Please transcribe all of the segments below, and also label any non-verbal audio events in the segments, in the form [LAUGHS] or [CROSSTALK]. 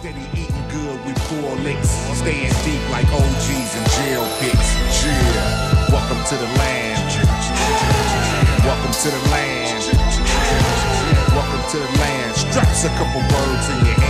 Steady eating good, we pour licks. Staying deep like OGs and jail picks. Yeah. Welcome to the land. Welcome to the land. Welcome to the land. Straps a couple words in your hand.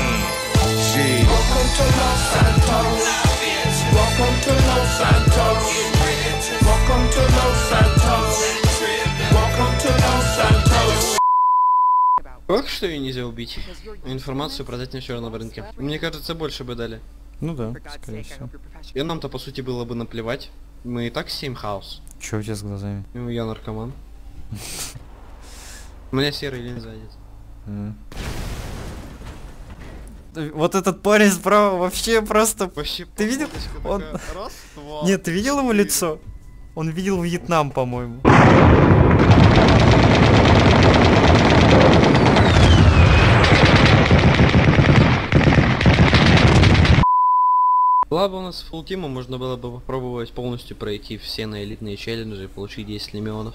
Как что ее нельзя убить? Информацию продать на черном рынке. Мне кажется, больше бы дали. Ну да, скорее всего. И нам-то по сути было бы наплевать. Мы и так семь хаус. Че у тебя с глазами? Ну, я наркоман. У меня серый линза одет. М. Вот этот парень справа вообще просто... Вообще, Ты видел? Он- Раз, два, [LAUGHS] Нет, ты видел его лицо? Он видел Вьетнам, по-моему. Была бы у нас full тима, можно было бы попробовать полностью пройти все на элитные челленджи и получить 10 лимионов.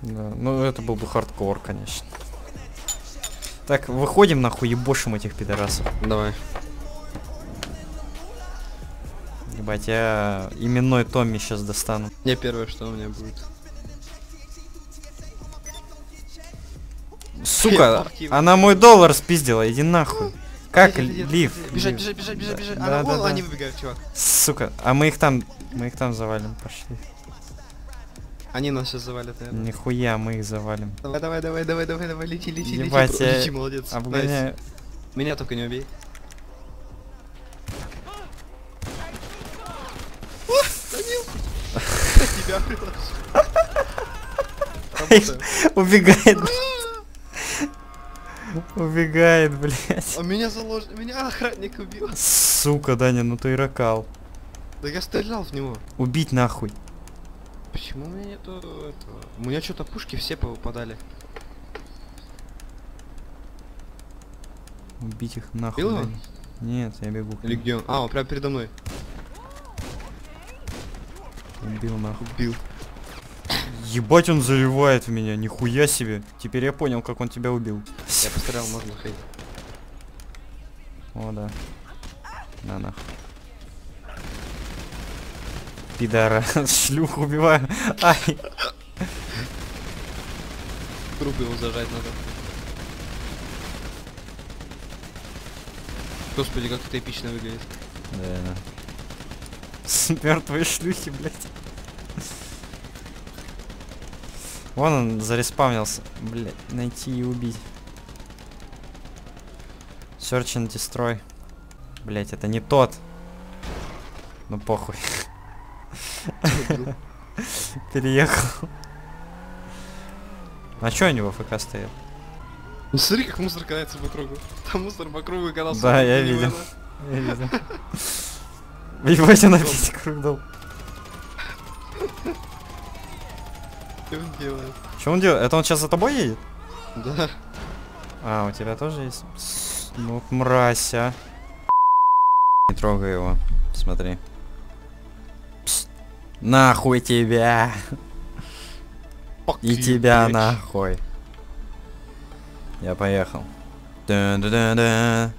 Да, ну это был бы хардкор, конечно. Так, выходим нахуй, ебошим этих пидорасов. Давай. Ебать, я именной Томми сейчас достану. Я первое, что у меня будет. Сука, она мой доллар спиздила, иди нахуй. Как, Лив? Бежать, бежать, бежать, бежать, бежать. Да, Она, да, да. они выбегают, чувак. Сука, а мы их там, мы их там завалим, пошли. Они нас сейчас завалят, наверное. Нихуя, мы их завалим. Давай, давай, давай, давай, давай, давай, лети, лети, лети. Ебать, про- я лети, молодец. Nice. Обгоняю. Меня только не убей. [LAUGHS] Тебя. Убегает. Убегает, блядь. А меня залож... Меня охранник убил. Сука, Даня, ну ты ракал. Да я стрелял в него. Убить нахуй. Почему у меня нету этого? У меня что-то пушки все повыпадали. Убить их нахуй. Убил его? Нет, я бегу. Или где он? А, он прямо передо мной. Убил нахуй. Убил. Ебать, он заливает в меня, нихуя себе. Теперь я понял, как он тебя убил. Я пострелял, можно ходить. О, да. На нахуй. Пидора, [LAUGHS] шлюх убиваю. Ай. Труп его зажать надо. Господи, как это эпично выглядит. Да. С мертвой шлюхи, блядь. Вон он зареспавнился. Блядь, найти и убить. Search and destroy. Блять, это не тот. Ну похуй. [LAUGHS] Переехал. А чё они в АФК стоят? Ну смотри, как мусор катается по кругу. Там мусор по кругу катался. Да, я видел. Я видел. Ебать, он опять круг дал. Что он делает? Что он делает? Это он сейчас за тобой едет? Да. А, у тебя тоже есть? Ну, мразь, а. Не трогай его. Смотри. Пс. Нахуй тебя. Fuck И тебя bitch. нахуй. Я поехал. Да-да-да-да.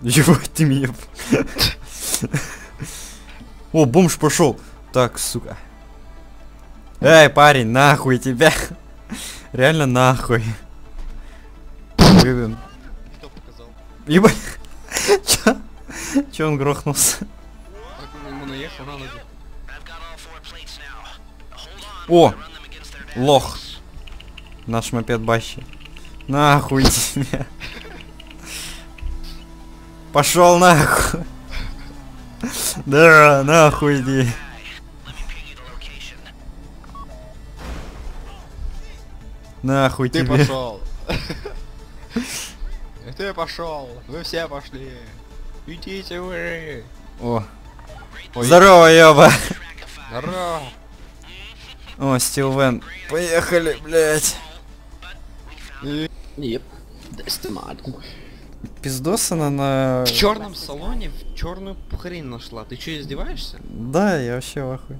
Ебать ты меня. [LAUGHS] О, бомж пошел. Так, сука. Эй, парень, нахуй тебя. Реально нахуй. Любим. Кто показал? Ебать. Чё? Чё он грохнулся? О! Лох. Наш мопед бащи. Нахуй тебя. Пошел нахуй. Да, нахуй иди. Нахуй Ты тебе. пошел. Ты пошел. Вы все пошли. Идите вы. О. Ой. Здорово, ёба. Здорово. О, Стил Вен. Поехали, блядь. Нет. Дестиматку. Пиздосана на... В черном салоне в черную хрень нашла. Ты что, издеваешься? Да, я вообще в ахуе.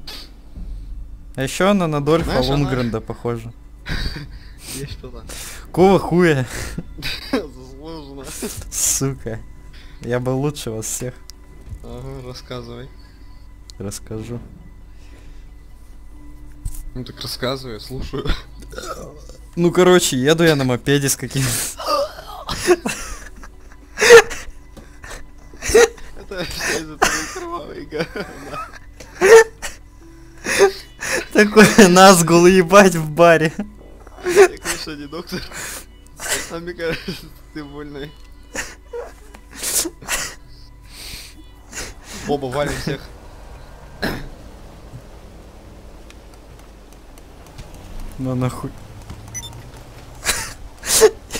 А еще она на Дольфа Знаешь, она- Лунгренда похожа. [LAUGHS] Есть что-то. Какого хуя? За Сука. Я был лучше вас всех. Ага, рассказывай. Расскажу. Ну так рассказывай, слушаю. Ну, короче, еду я на мопеде с каким Это все из-за твоей кровавой. Такой назгул ебать в баре. Конечно, не доктор. А мне кажется, ты больной. Оба валим всех. Ну нахуй.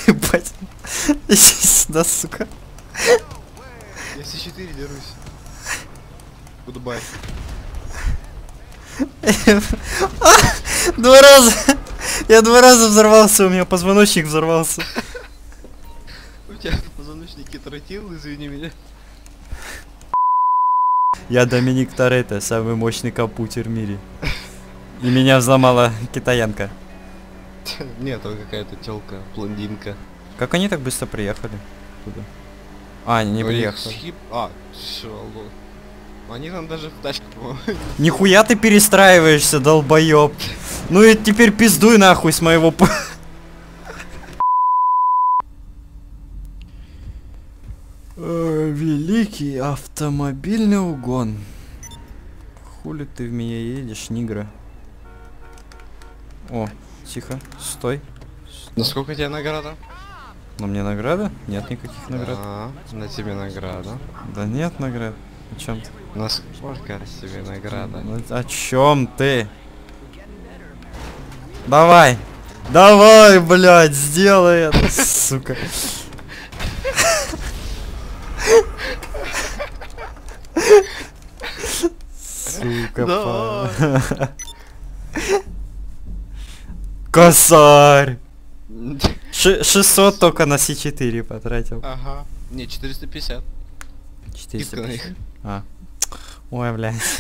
Ебать. Иди сюда, сука. Я с 4 дерусь. Goodbye. Два раза. Я два раза взорвался, у меня позвоночник взорвался. У тебя позвоночники тротил, извини меня. Я Доминик Торетто, самый мощный компьютер в мире. И меня взломала китаянка. Нет, там какая-то телка, блондинка. Как они так быстро приехали туда? А, они не У них приехали. схип- А, алло. Они там даже в тачке, по-моему. Нихуя ты перестраиваешься, долбоёб. Ну и теперь пиздуй нахуй с моего Э, Великий автомобильный угон. Хули ты в меня едешь, нигра? О, тихо, стой. Насколько тебе награда? На мне награда? Нет никаких наград. А, на тебе награда. Да нет наград. О чем ты? Насколько тебе награда? О чем ты? Давай! Давай, блядь, сделай это, сука. Сука, па. Косарь! Ш- 600 только на С4 потратил. Ага. Не, 450. 450. на них. А. Ой, блядь.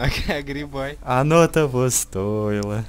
Ага, грибай. Оно того стоило.